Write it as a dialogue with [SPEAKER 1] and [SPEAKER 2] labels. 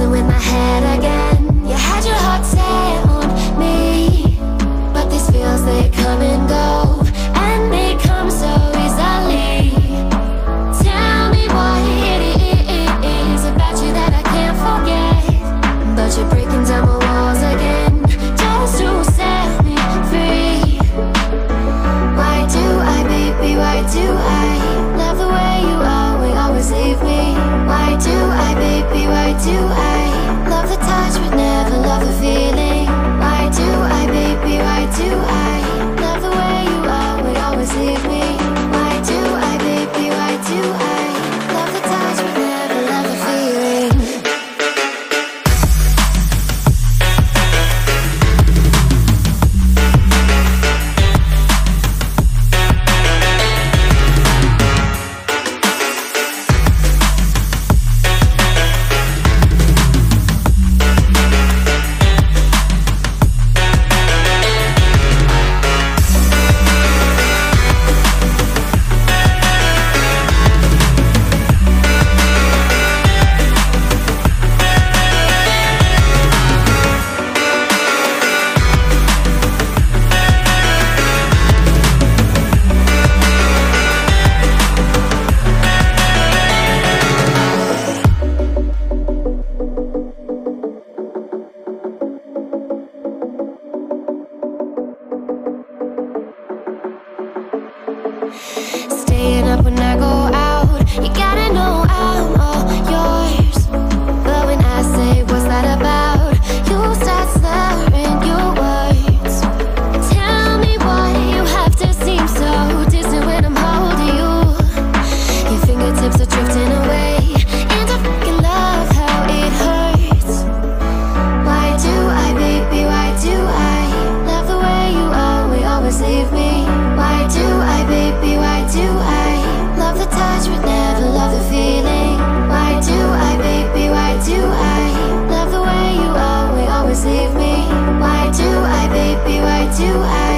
[SPEAKER 1] messing with my head why do I